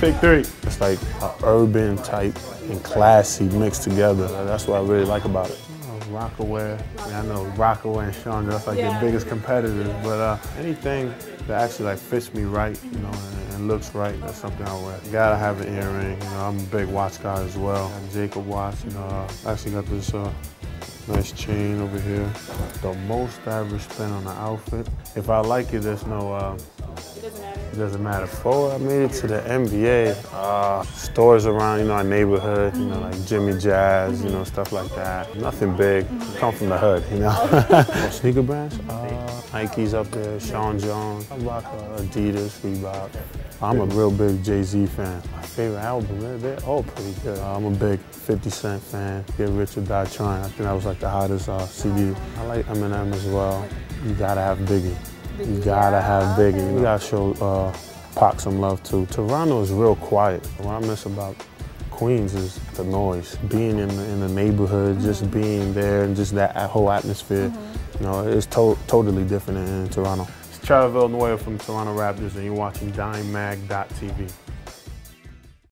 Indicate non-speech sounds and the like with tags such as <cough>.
Pick three. It's like an urban type and classy mixed together. That's what I really like about it. Rocawear. I, mean, I know Rocawear and Sean, that's like Yeah. the biggest competitors, but uh, anything that actually like fits me right, you know, and, and looks right, that's something I wear. Gotta have an earring, you know, I'm a big watch guy as well. Got Jacob watch, you know, uh, actually got this uh, nice chain over here. The most I ever spent on an outfit. If I like it, there's no, uh, It doesn't matter. Before I made it to the NBA, uh, stores around, you know, our neighborhood, you know, like Jimmy Jazz, you know, stuff like that. Nothing big. Come from the hood, you know. <laughs> Sneaker brands, uh, Nike's up there, Sean John's. I rock uh, Adidas, Reebok. I'm a real big Jay-Z fan. My favorite album, they're, they're all pretty good. Uh, I'm a big 50 Cent fan. Get Rich or Die Trying. I think that was like the hottest uh, CD. I like Eminem as well. You gotta have Biggie. You gotta have Biggie. You gotta show uh, Pac some love too. Toronto is real quiet. What I miss about Queens is the noise. Being in the, in the neighborhood, just being there, and just that whole atmosphere. You know, it's to- totally different in, in Toronto. It's Travis Villanueva from Toronto Raptors, and you're watching DimeMag.tv.